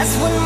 That's what